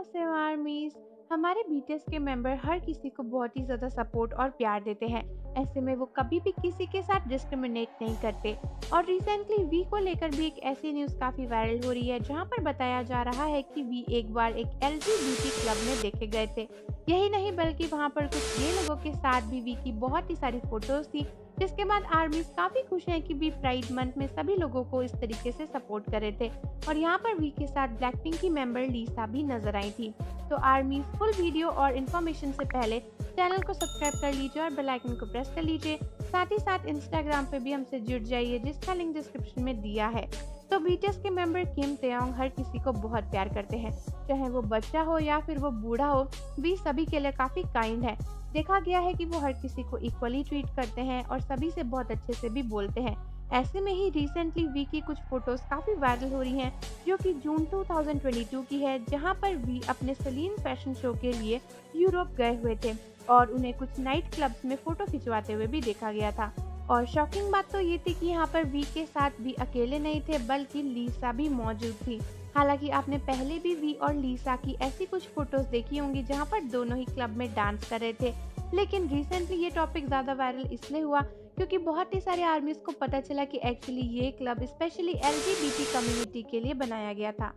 Annyeonghaseyo armies हमारे BTS के member हर किसी को बहुत ही ज़्यादा सपोर्ट और प्यार देते हैं। ऐसे में वो कभी भी किसी के साथ डिस्क्रिमिनेट नहीं करते। और रिसेंटली वी को लेकर भी एक ऐसी न्यूज़ काफ़ी वायरल हो रही है, जहाँ पर बताया जा रहा है कि वी एक बार एक एल क्लब में देखे गए थे। यही नहीं, बल्कि वहाँ पर कुछ ये लोगों के साथ भी वी की बहुत ही सारी फ़ोटोज़ थी, जिसके बाद आर्मी काफ़ी खुश हैं कि वी प्राइड मंथ में सभी लोगों को इस तरीके से सपोर्ट करे थे। और यहाँ पर वी के साथ ब्लैक पिंक की मेंबर लीसा भी नज़र आई थी। तो आर्मी फुल वीडियो और इन्फॉर्मेशन से पहले चैनल को सब्सक्राइब कर लीजिए और बेल आइकन को प्रेस कर लीजिए। साथ ही साथ इंस्टाग्राम पे भी हमसे जुड़ जाइए, जिसका लिंक डिस्क्रिप्शन में दिया है। तो बीटीएस के मेंबर किम तेयोंग हर किसी को बहुत प्यार करते हैं। चाहे वो बच्चा हो या फिर वो बूढ़ा हो, भी सभी के लिए काफ़ी काइंड है। देखा गया है कि वो हर किसी को इक्वली ट्रीट करते हैं और सभी से बहुत अच्छे से भी बोलते हैं। ऐसे में ही रिसेंटली वी की कुछ फ़ोटोज़ काफ़ी वायरल हो रही हैं, जो कि जून 2022 की है, जहाँ पर वी अपने सलीन फ़ैशन शो के लिए यूरोप गए हुए थे और उन्हें कुछ नाइट क्लब्स में फ़ोटो खिंचवाते हुए भी देखा गया था। और शॉकिंग बात तो ये थी कि यहाँ पर वी के साथ भी अकेले नहीं थे, बल्कि लीसा भी मौजूद थी। हालाँकि आपने पहले भी वी और लीसा की ऐसी कुछ फ़ोटोज़ देखी होंगी जहाँ पर दोनों ही क्लब में डांस कर रहे थे। लेकिन रिसेंटली ये टॉपिक ज़्यादा वायरल इसलिए हुआ क्योंकि बहुत ही सारे आर्मीज को पता चला कि एक्चुअली ये क्लब स्पेशली एल कम्युनिटी के लिए बनाया गया था।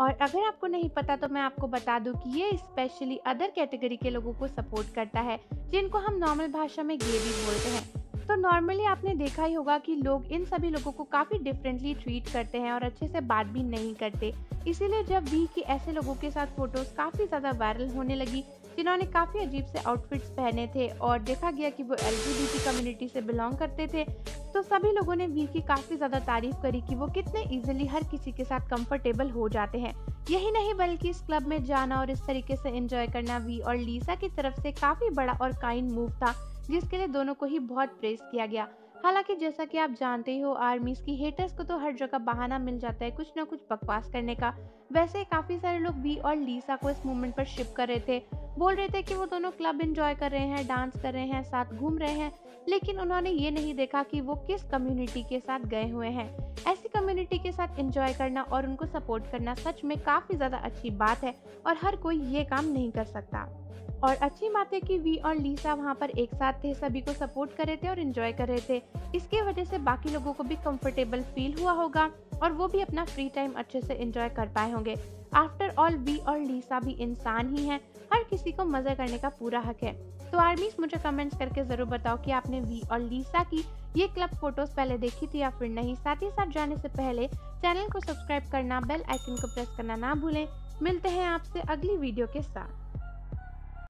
और अगर आपको नहीं पता तो मैं आपको बता दूँ कि ये स्पेशली अदर कैटेगरी के लोगों को सपोर्ट करता है, जिनको हम नॉर्मल भाषा में गे भी बोलते हैं। तो नॉर्मली आपने देखा ही होगा कि लोग इन सभी लोगों को काफ़ी डिफरेंटली ट्रीट करते हैं और अच्छे से बात भी नहीं करते। इसीलिए जब वी के ऐसे लोगों के साथ फ़ोटोज़ काफ़ी ज़्यादा वायरल होने लगी जिन्होंने काफ़ी अजीब से आउटफिट्स पहने थे और देखा गया कि वो एल कम्युनिटी से बिलोंग करते थे। तो सभी लोगों ने वी की काफ़ी ज़्यादा तारीफ़ करी कि वो कितने इजीली हर किसी के साथ कंफर्टेबल हो जाते हैं। यही नहीं बल्कि इस क्लब में जाना और इस तरीके से एंजॉय करना वी और लीसा की तरफ़ से काफ़ी बड़ा और काइंड मूव था, जिसके लिए दोनों को ही बहुत प्रेस किया गया। हालाँकि जैसा कि आप जानते ही हो आर्मीज की हेटर्स को तो हर जगह बहाना मिल जाता है कुछ ना कुछ बकवास करने का। वैसे काफ़ी सारे लोग बी और लीसा को इस मूवमेंट पर शिप कर रहे थे। बोल रहे थे कि वो दोनों क्लब एंजॉय कर रहे हैं डांस कर रहे हैं, साथ घूम रहे हैं, लेकिन उन्होंने ये नहीं देखा कि वो किस कम्युनिटी के साथ गए हुए हैं। ऐसी कम्युनिटी के साथ एंजॉय करना और उनको सपोर्ट करना सच में काफ़ी ज़्यादा अच्छी बात है और हर कोई ये काम नहीं कर सकता। और अच्छी बात है कि वी और लीसा वहाँ पर एक साथ थे, सभी को सपोर्ट कर रहे थे और इन्जॉय कर रहे थे। इसके वजह से बाकी लोगों को भी कंफर्टेबल फील हुआ होगा और वो भी अपना फ्री टाइम अच्छे से एंजॉय कर पाए होंगे। आफ्टर ऑल वी और लीसा भी इंसान ही हैं। हर किसी को मज़ा करने का पूरा हक है। तो आर्मीज, मुझे कमेंट्स करके ज़रूर बताओ कि आपने वी और लीसा की ये क्लब फ़ोटोज़ पहले देखी थी या फिर नहीं। साथ ही साथ जाने से पहले चैनल को सब्सक्राइब करना बेल आइकन को प्रेस करना ना भूलें। मिलते हैं आपसे अगली वीडियो के साथ।